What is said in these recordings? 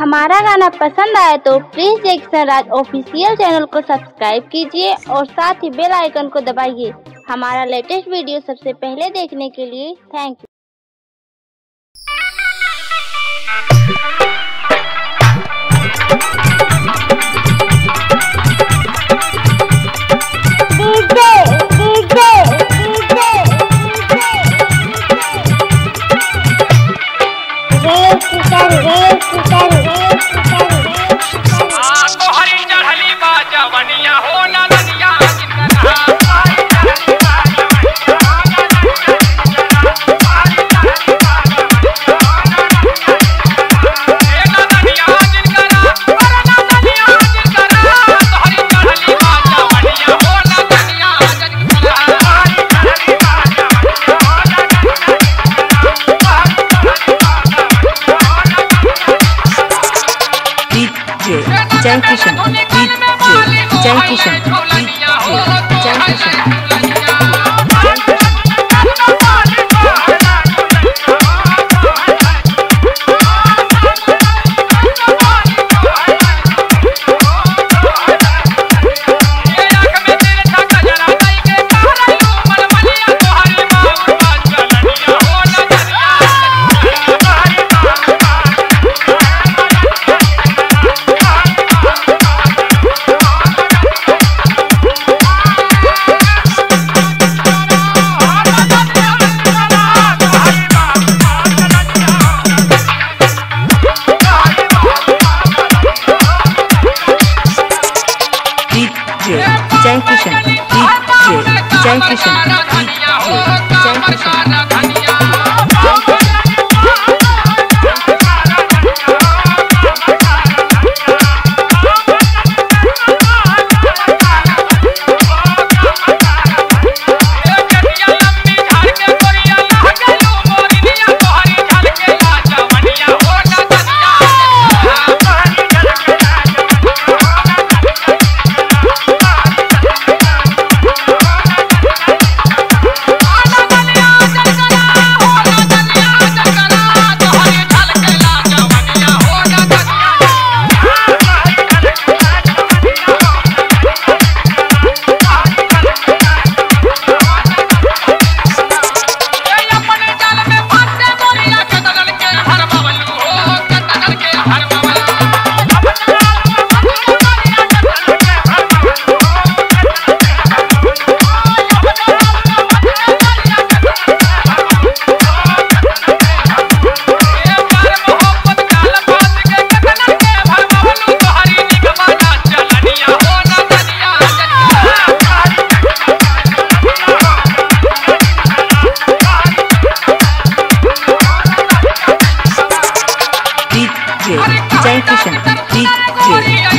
हमारा गाना पसंद आए तो please Jackson Raj official channel को सब्सक्राइब कीजिए और साथ ही बेल आइकन को दबाइए। हमारा लेटेस्ट वीडियो सबसे पहले देखने के लिए थैंक यू। जय किशन। जय किशन। जय कृष्ण जय किशन जय किशन जय किशन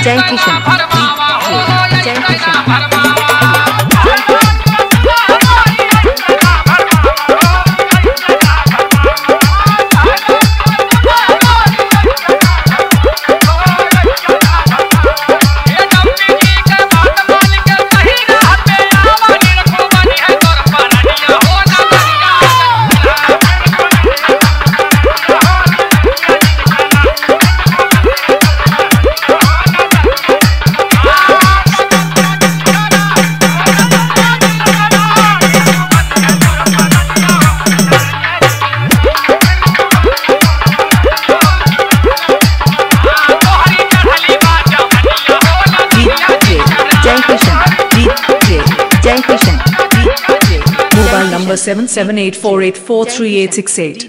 你在一 number 7784843868.